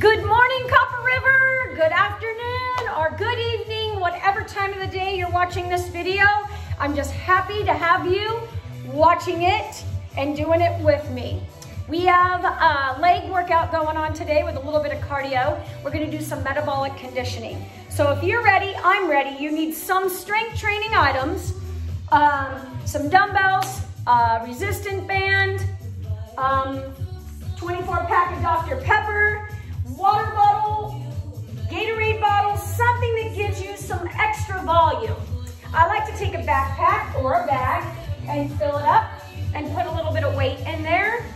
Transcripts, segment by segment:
Good morning, Copper River. Good afternoon or good evening, whatever time of the day you're watching this video. I'm just happy to have you watching it and doing it with me. We have a leg workout going on today with a little bit of cardio. We're gonna do some metabolic conditioning. So if you're ready, I'm ready. You need some strength training items, um, some dumbbells, a resistant band, um, 24 pack of Dr. Pepper, water bottle, Gatorade bottle, something that gives you some extra volume. I like to take a backpack or a bag and fill it up and put a little bit of weight in there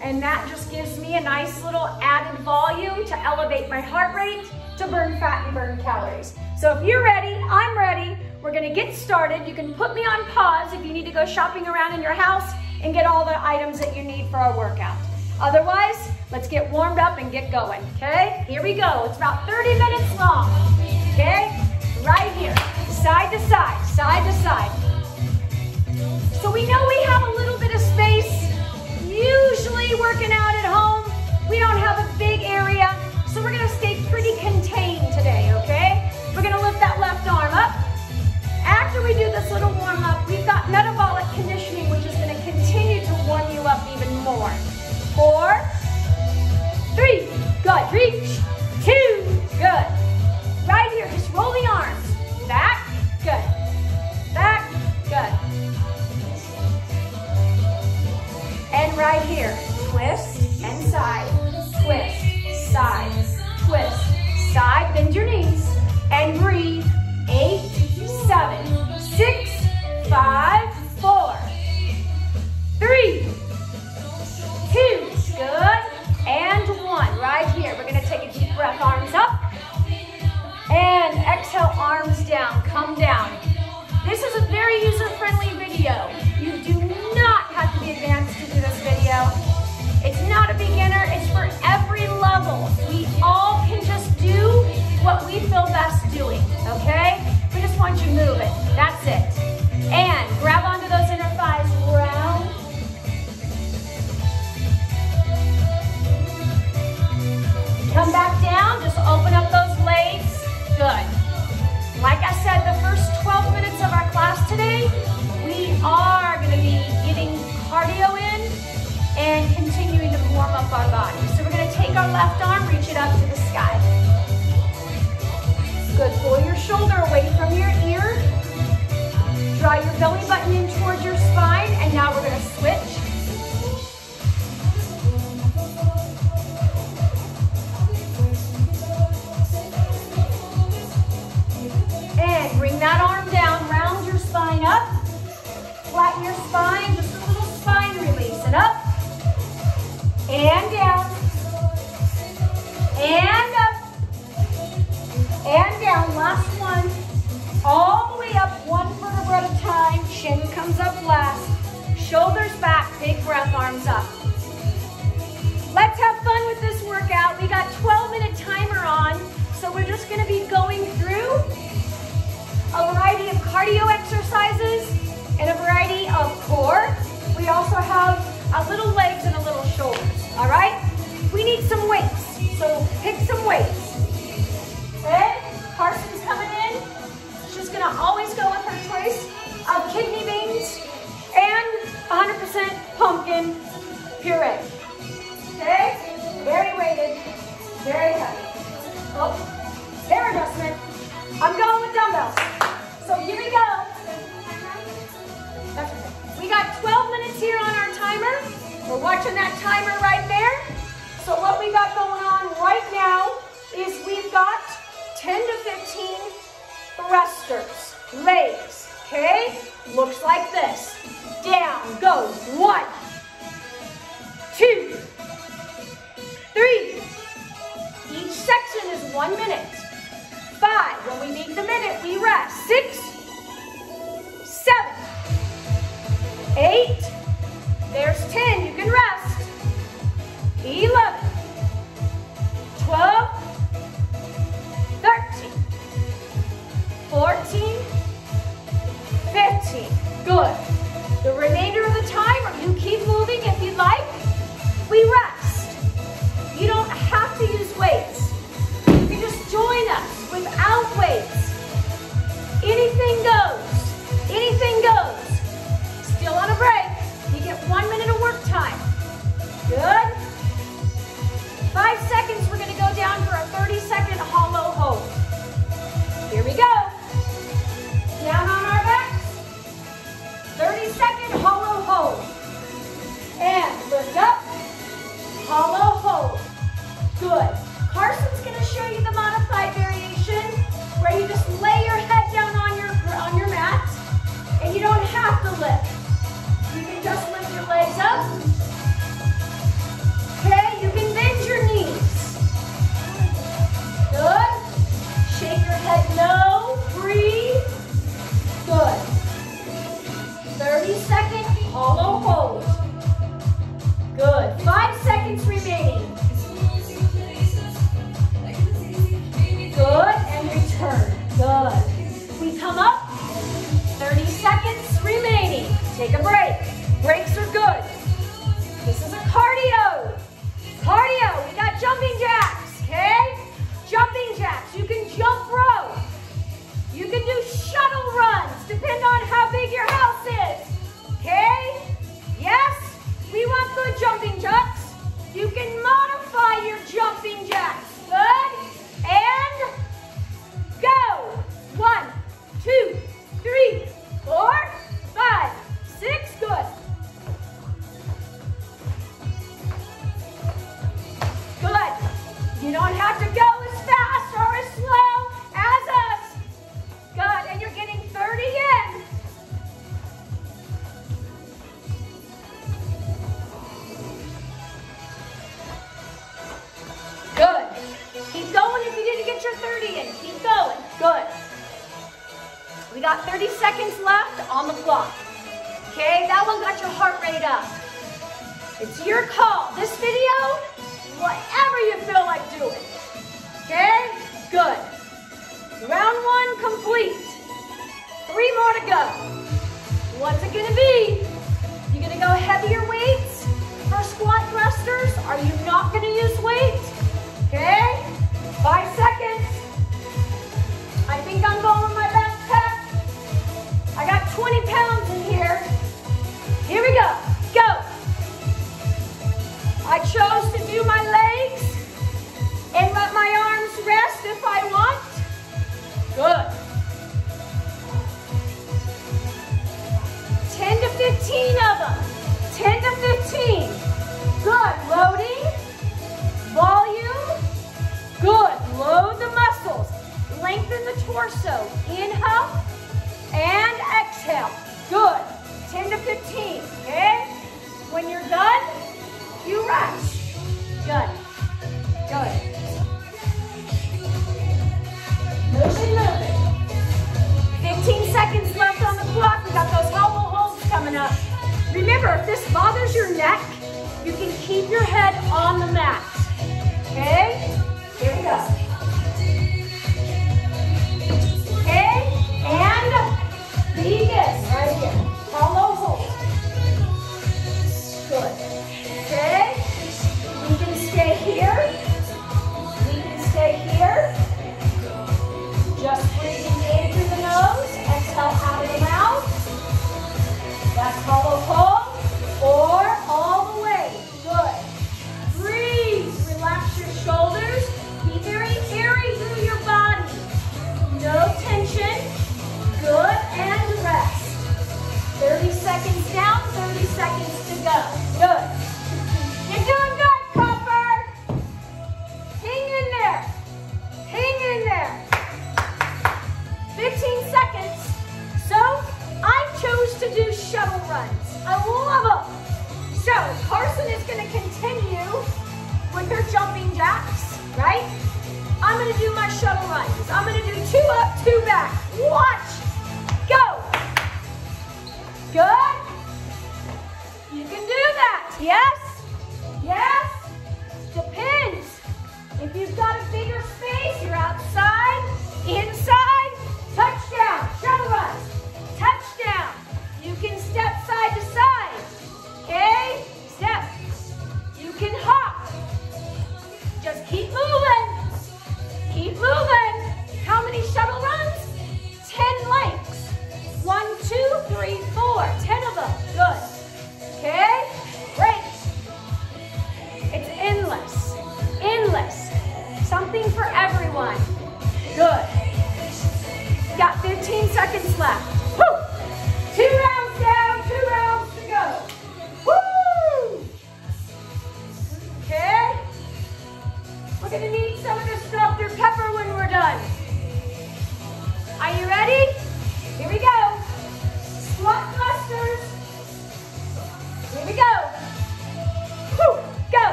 and that just gives me a nice little added volume to elevate my heart rate, to burn fat and burn calories. So if you're ready, I'm ready. We're gonna get started. You can put me on pause if you need to go shopping around in your house and get all the items that you need for our workout. Otherwise, let's get warmed up and get going, okay? Here we go. It's about 30 minutes long, okay? Right here, side to side, side to side. So we know we have a little bit of space usually working out at home. We don't have a big area, so we're gonna stay pretty contained today, okay? We're gonna lift that left arm up. After we do this little warm up, we've got metabolic conditioning, which is gonna continue to warm you up even more. Four, three, good, reach, two, good. Right here, just roll the arms. Back, good. Back, good. And right here, twist and side, twist, side, twist, side, bend your knees, and breathe. Eight, seven, six, five, Flatten your spine, just a little spine release. And up, and down, and up, and down. Last one. All the way up, one vertebra at a time. Chin comes up last. Shoulders back, big breath, arms up. Let's have fun with this workout. We got 12 minute timer on, so we're just gonna be going through a variety of cardio exercises and a variety of core. We also have a little legs and a little shoulders, all right? We need some weights, so pick some weights. Okay, Carson's coming in. She's gonna always go with her choice of kidney beans and 100% pumpkin puree. Okay, very weighted, very heavy. Oh, We're that timer right there. So what we got going on right now is we've got 10 to 15 thrusters, legs, okay? Looks like this. Down goes one, two, three. Each section is one minute. Five, when we meet the minute, we rest. Six, seven, eight, there's 10, anything goes. Anything goes. Still on a break. You get one minute of work time. Good. Five seconds, we're gonna go down for a 30 second hollow take a break. Breaks are good. 30 seconds left on the clock. Okay, that one got your heart rate up. It's your call. This video, whatever you feel like doing. Okay, good. Round one complete. Three more to go. What's it gonna be? You're gonna go heavier weights for squat thrusters? Are you not gonna use weights? Okay, five seconds. I think I'm going 20 pounds in here. Here we go, go. I chose to do my legs and let my arms rest if I want. Good. 10 to 15 of them, 10 to 15. Good, loading, volume, good. Load the muscles, lengthen the torso. Inhale, and exhale. seconds to go.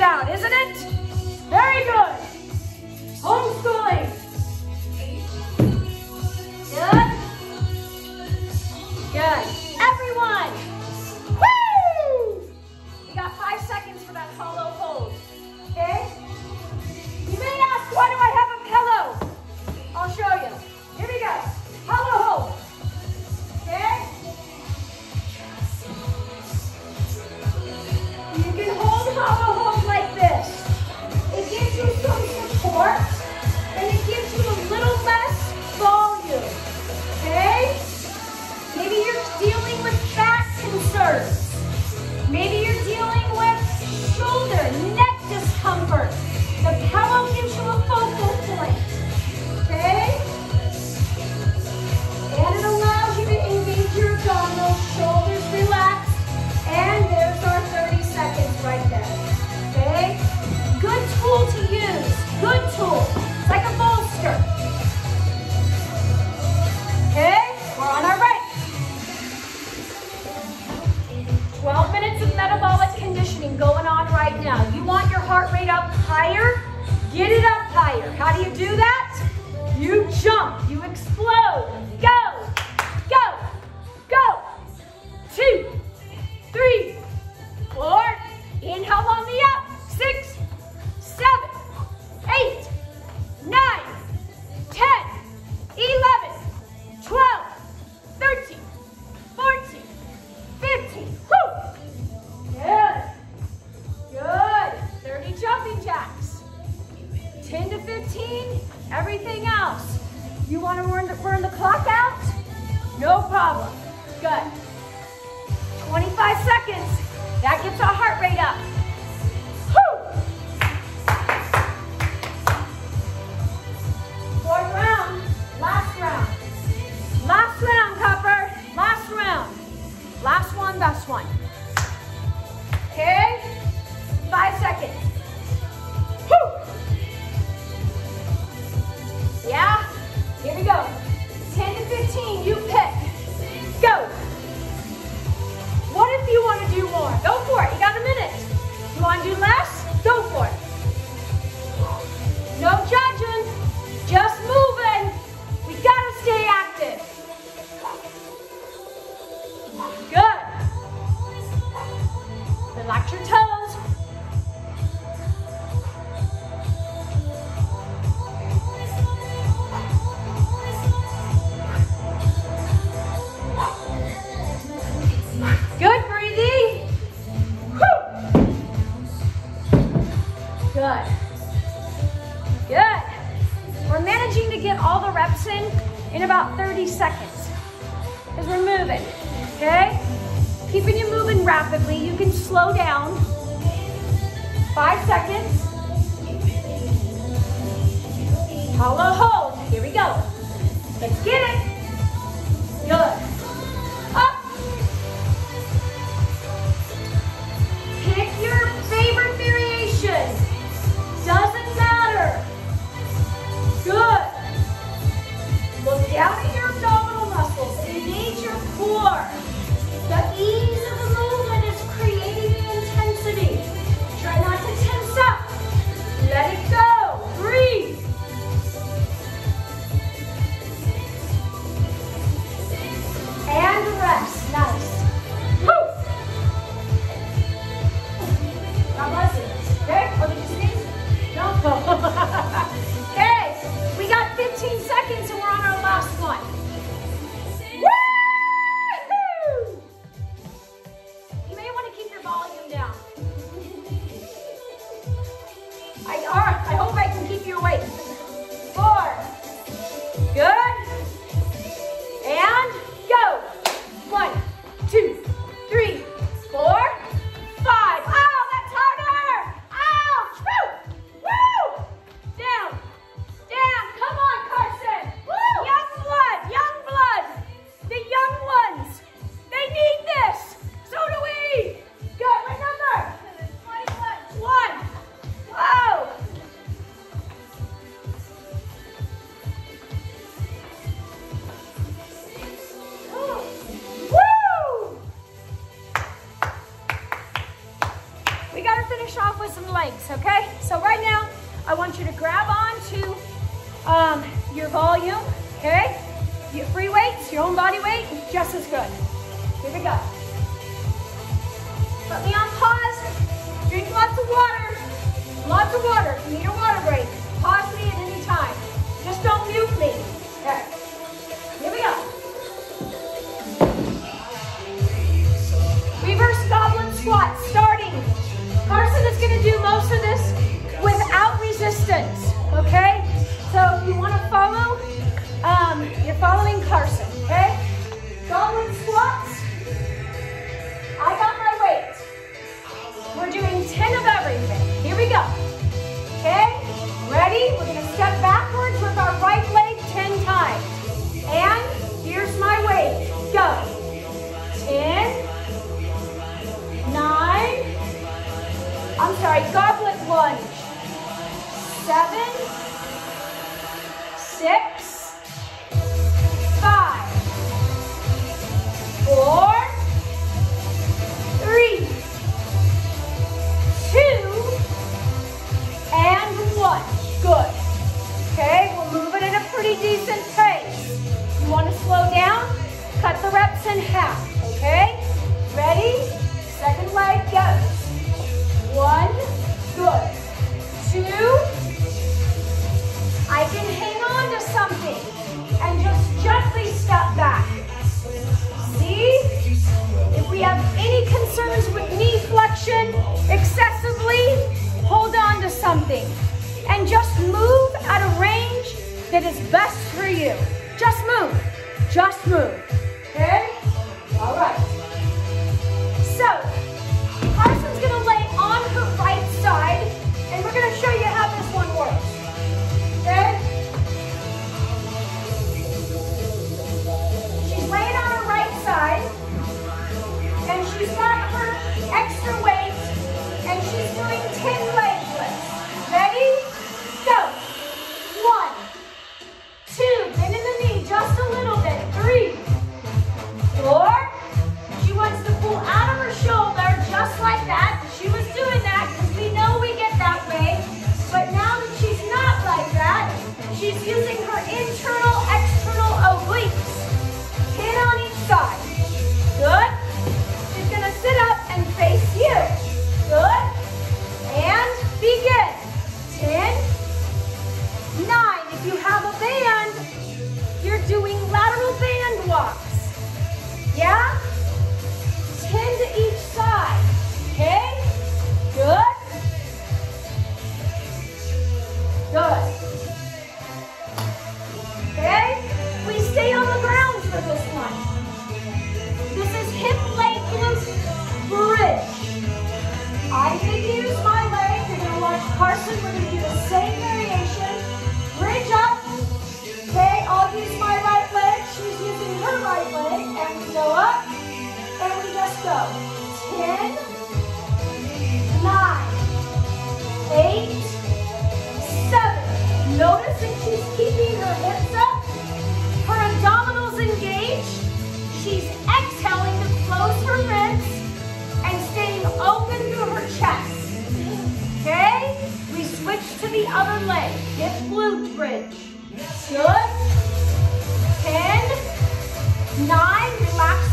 it out, isn't it? Very good. Good. Good. We're managing to get all the reps in in about 30 seconds because we're moving, okay? Keeping you moving rapidly. You can slow down. Five seconds. Hollow hold. Here we go. Let's get it. Good. down your abdominal muscles, engage your core. The ease of the movement is creating the intensity. Try not to tense up. Let it go. Breathe. And rest. Nice. Woo! Now listen. There? What did you sneeze? No. I want you to grab onto um, your volume, okay? Your free weights, your own body weight, just as good. Here we go. Put me on pause. Drink lots of water. Lots of water. You need a water break, pause me at any time. Just don't mute me. Okay. Here we go. Reverse goblet squat starting. Carson is going to do most of this okay? So you want to follow, um, you're following Carson, okay? Goblet squats. I got my weight. We're doing 10 of everything. Here we go. Okay? Ready? We're to step backwards with our right leg 10 times. And here's my weight. Go. 10, 9, I'm sorry, goblet lunge. 7, 6, 5, 4, three, two, and one. Good. Okay, we're moving at a pretty decent pace. You want to slow down? Cut the reps in half, okay? Ready? Concerns with knee flexion excessively, hold on to something and just move at a range that is best for you. Just move. Just move. Hips up. Her abdominals engaged. She's exhaling to close her ribs and staying open through her chest. Okay? We switch to the other leg. Hip glute bridge. Good. 10, 9, relax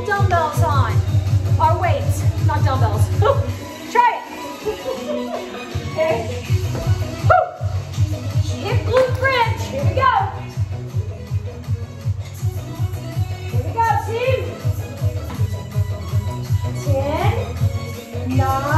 all dumbbells on. Our weights, not dumbbells. Try it. okay. Hip glute bridge. Here we go. Here we go, team. Ten, nine.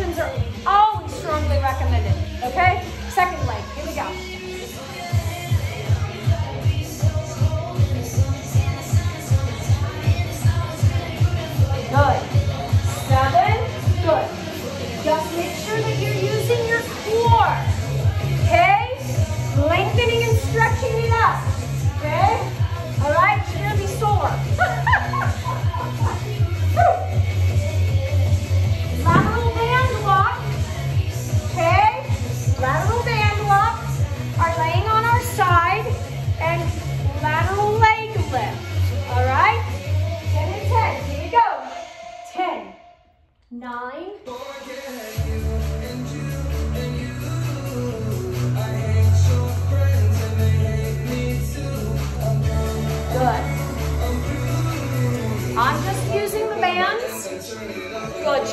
Are always strongly recommended, okay?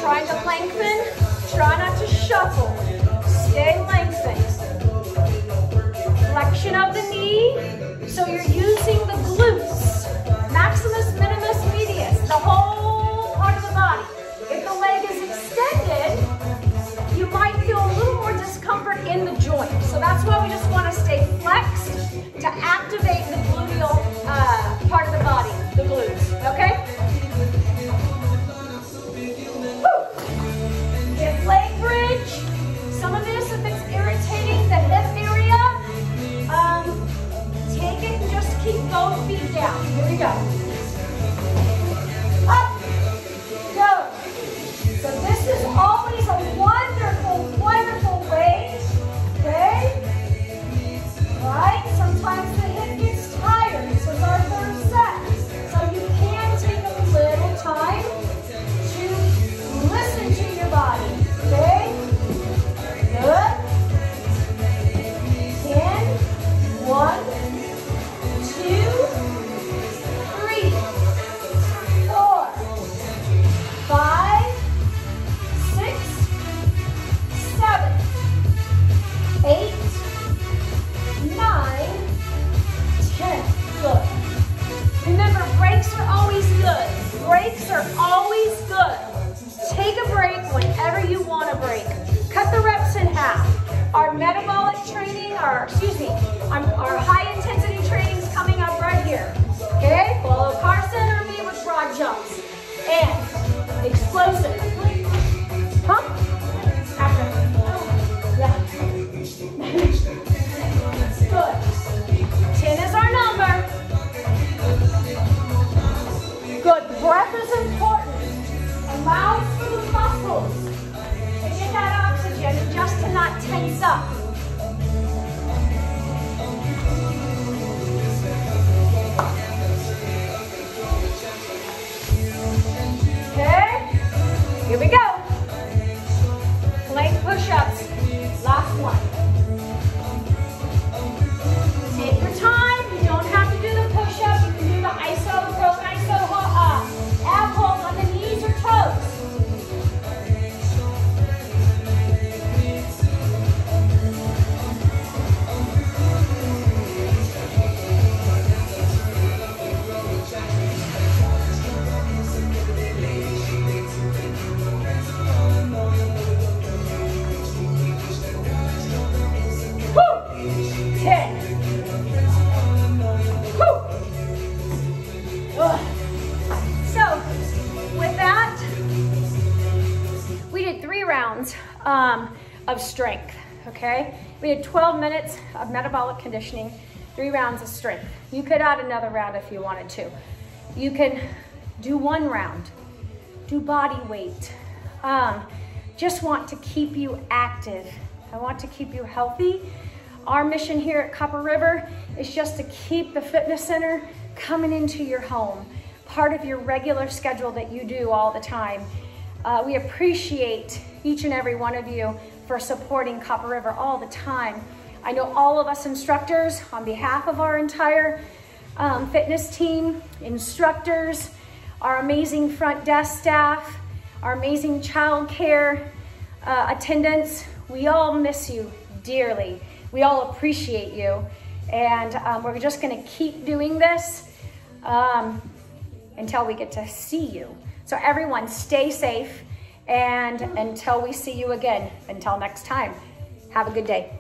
Trying to lengthen. Try not to shuffle. Stay lengthened. Flexion of the knee. So you're using the glutes. Maximus, minimus, medius. The whole part of the body. If the leg is extended, you might feel a little more discomfort in the joint. So that's why we just want to stay flexed to activate the gluteal uh, part of the body, the glutes, okay? Up. Okay. Here we go. Um, of strength, okay? We had 12 minutes of metabolic conditioning, three rounds of strength. You could add another round if you wanted to. You can do one round, do body weight. Um, just want to keep you active I want to keep you healthy. Our mission here at Copper River is just to keep the fitness center coming into your home, part of your regular schedule that you do all the time. Uh, we appreciate each and every one of you for supporting Copper River all the time. I know all of us instructors, on behalf of our entire um, fitness team, instructors, our amazing front desk staff, our amazing child care uh, attendants, we all miss you dearly. We all appreciate you. And um, we're just gonna keep doing this um, until we get to see you. So everyone stay safe and until we see you again, until next time, have a good day.